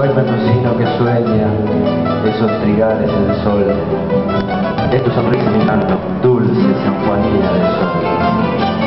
Duerme tocino que sueña esos trigales del sol. Es tu sonrisa mi canto, dulce sanjuanina del sol.